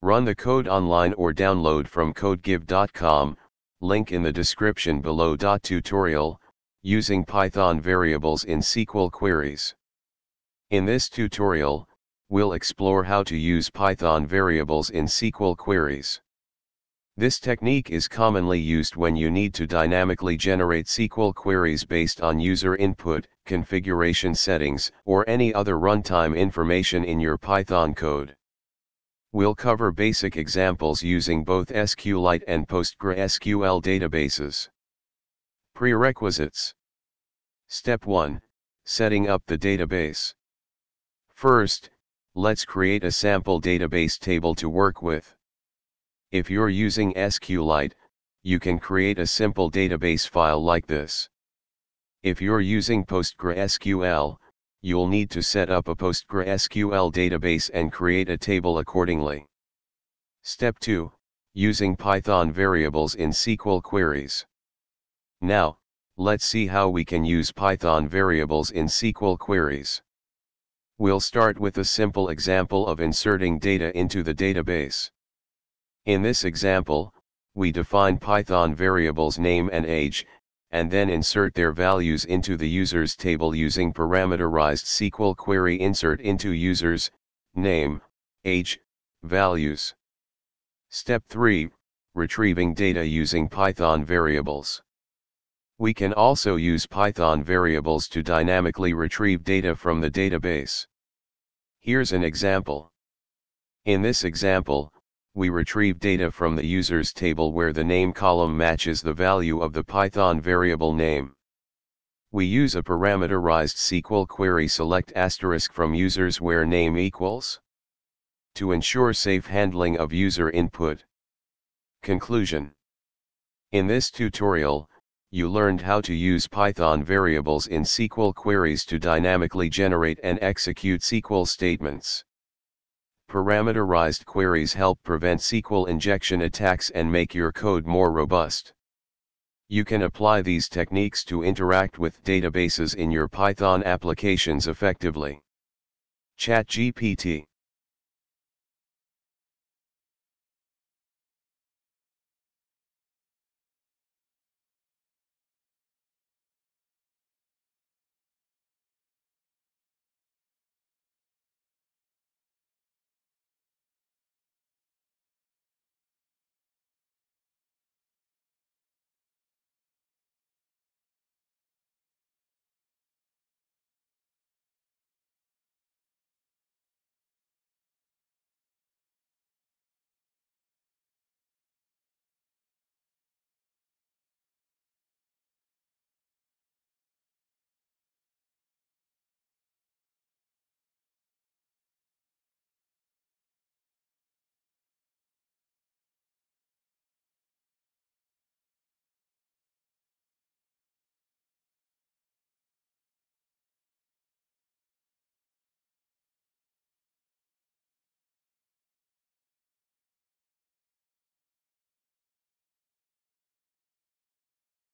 Run the code online or download from codegive.com, link in the description below. Tutorial, using Python variables in SQL queries. In this tutorial, we'll explore how to use Python variables in SQL queries. This technique is commonly used when you need to dynamically generate SQL queries based on user input, configuration settings, or any other runtime information in your Python code. We'll cover basic examples using both SQLite and PostgreSQL databases. Prerequisites Step 1 Setting up the database. First, let's create a sample database table to work with. If you're using SQLite, you can create a simple database file like this. If you're using PostgreSQL, you'll need to set up a PostgreSQL database and create a table accordingly. Step 2, using Python variables in SQL queries. Now, let's see how we can use Python variables in SQL queries. We'll start with a simple example of inserting data into the database. In this example, we define Python variables name and age, and then insert their values into the users table using parameterized SQL query insert into users, name, age, values. Step 3, retrieving data using Python variables. We can also use Python variables to dynamically retrieve data from the database. Here's an example. In this example, we retrieve data from the users table where the name column matches the value of the Python variable name. We use a parameterized SQL query select asterisk from users where name equals to ensure safe handling of user input. Conclusion In this tutorial, you learned how to use Python variables in SQL queries to dynamically generate and execute SQL statements. Parameterized queries help prevent SQL injection attacks and make your code more robust. You can apply these techniques to interact with databases in your Python applications effectively. ChatGPT